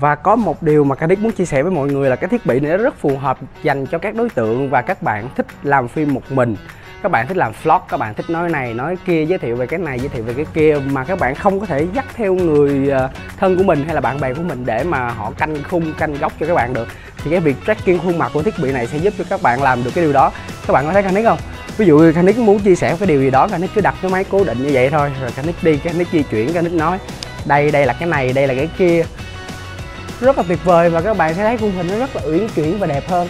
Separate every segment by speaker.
Speaker 1: và có một điều mà Canic muốn chia sẻ với mọi người là cái thiết bị này nó rất phù hợp dành cho các đối tượng và các bạn thích làm phim một mình. Các bạn thích làm vlog, các bạn thích nói này, nói kia, giới thiệu về cái này, giới thiệu về cái kia mà các bạn không có thể dắt theo người ờ, thân của mình hay là bạn bè của mình để mà họ canh khung, canh góc cho các bạn được. Thì cái việc tracking khuôn mặt của thiết bị này sẽ giúp cho các bạn làm được cái điều đó. Các bạn có thấy Canic không? Ví dụ Canic muốn chia sẻ cái điều gì đó Canic cứ đặt cái máy cố định như vậy thôi, rồi Canic đi Canic di chuyển Canic nói, đây đây là cái này, đây là cái kia rất là tuyệt vời và các bạn sẽ thấy khung hình nó rất là uyển chuyển và đẹp hơn.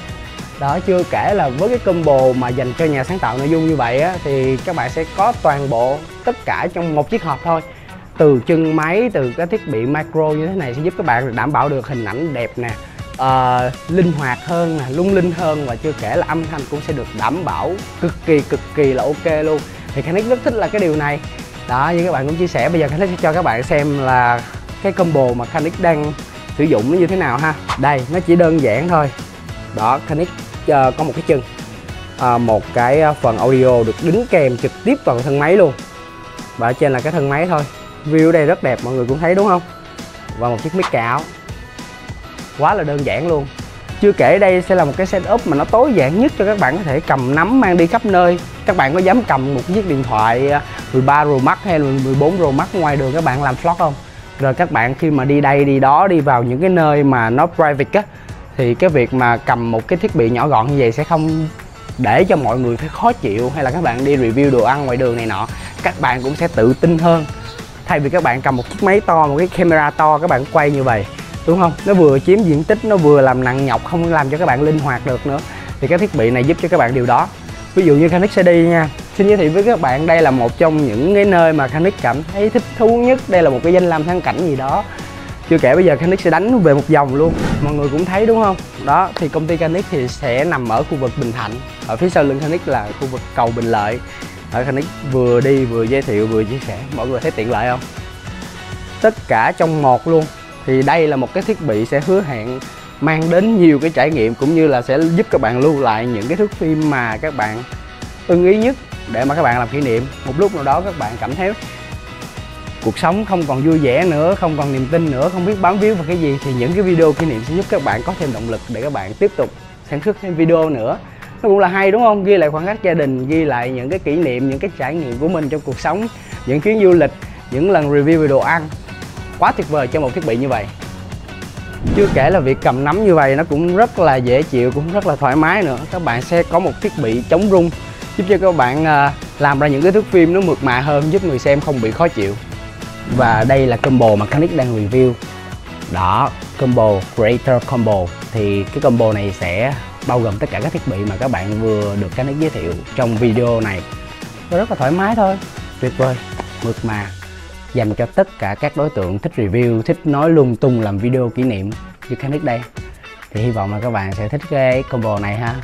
Speaker 1: Đó chưa kể là với cái combo mà dành cho nhà sáng tạo nội dung như vậy á thì các bạn sẽ có toàn bộ tất cả trong một chiếc hộp thôi. Từ chân máy từ cái thiết bị micro như thế này sẽ giúp các bạn đảm bảo được hình ảnh đẹp nè uh, linh hoạt hơn nè lung linh hơn và chưa kể là âm thanh cũng sẽ được đảm bảo cực kỳ cực kỳ là ok luôn. Thì Khanic rất thích là cái điều này. Đó như các bạn cũng chia sẻ bây giờ Khanic sẽ cho các bạn xem là cái combo mà Khanic đang sử dụng nó như thế nào ha? Đây nó chỉ đơn giản thôi. Đó Khanic uh, ờ, có một cái chân. Uh, một cái ờ, phần audio được đính kèm trực tiếp vào thân máy luôn. Và ở trên là cái thân máy thôi. View ở đây rất đẹp mọi người cũng thấy đúng không? Và một chiếc mic cạo quá là đơn giản luôn. Chưa kể đây sẽ là một cái setup mà nó tối giản nhất cho các bạn có thể cầm nắm mang đi khắp nơi. Các bạn có dám cầm một chiếc điện thoại 13 Pro Max hay là 14 Pro Max ngoài đường các bạn làm vlog không? Rồi các bạn khi mà đi đây, đi đó, đi vào những cái nơi mà nó private á, thì cái việc mà cầm một cái thiết bị nhỏ gọn như vậy sẽ không để cho mọi người phải khó chịu, hay là các bạn đi review đồ ăn ngoài đường này nọ, các bạn cũng sẽ tự tin hơn. Thay vì các bạn cầm một chiếc máy to, một cái camera to, các bạn quay như vậy, đúng không? Nó vừa chiếm diện tích, nó vừa làm nặng nhọc, không làm cho các bạn linh hoạt được nữa. Thì cái thiết bị này giúp cho các bạn điều đó. Ví dụ như canon CD nha xin giới thiệu với các bạn, đây là một trong những cái nơi mà Canik cảm thấy thích thú nhất. Đây là một cái danh lam thắng cảnh gì đó. Chưa kể bây giờ Canic sẽ đánh về một vòng luôn, mọi người cũng thấy đúng không? Đó, thì công ty Canic thì sẽ nằm ở khu vực Bình Thạnh. Ở phía sau lưng Canic là khu vực cầu Bình Lợi. Ở Canic vừa đi vừa giới thiệu, vừa chia sẻ. Mọi người thấy tiện lợi không? Tất cả trong một luôn. Thì đây là một cái thiết bị sẽ hứa hẹn, mang đến nhiều cái trải nghiệm cũng như là sẽ giúp các bạn lưu lại những cái thước phim mà các bạn ưng ý nhất để mà các bạn làm kỷ niệm. Một lúc nào đó các bạn cảm thấy cuộc sống không còn vui vẻ nữa, không còn niềm tin nữa, không biết bám víu vào cái gì, thì những cái video kỷ niệm sẽ giúp các bạn có thêm động lực để các bạn tiếp tục sản xuất thêm video nữa. Nó cũng là hay, đúng không? Ghi lại khoảng cách gia đình, ghi lại những cái kỷ niệm, những cái trải nghiệm của mình trong cuộc sống, những chuyến du lịch, những lần review về đồ ăn. Quá tuyệt vời cho một thiết bị như vậy. Chưa kể là việc cầm nắm như vậy nó cũng rất là dễ chịu, cũng rất là thoải mái nữa. Các bạn sẽ có một thiết bị chống rung giúp cho các bạn à, làm ra những cái thước phim nó mượt mà hơn, giúp người xem không bị khó chịu. Và đây là combo mà Canic đang review. Đó, combo creator combo. Thì cái combo này sẽ bao gồm tất cả các thiết bị mà các bạn vừa được Canic giới thiệu trong video này. Và rất là thoải mái thôi. Tuyệt vời. Mượt mà. Dành cho tất cả các đối tượng thích review, thích nói lung tung làm video kỷ niệm như Canic đây. Thì hy vọng là các bạn sẽ thích cái combo này ha.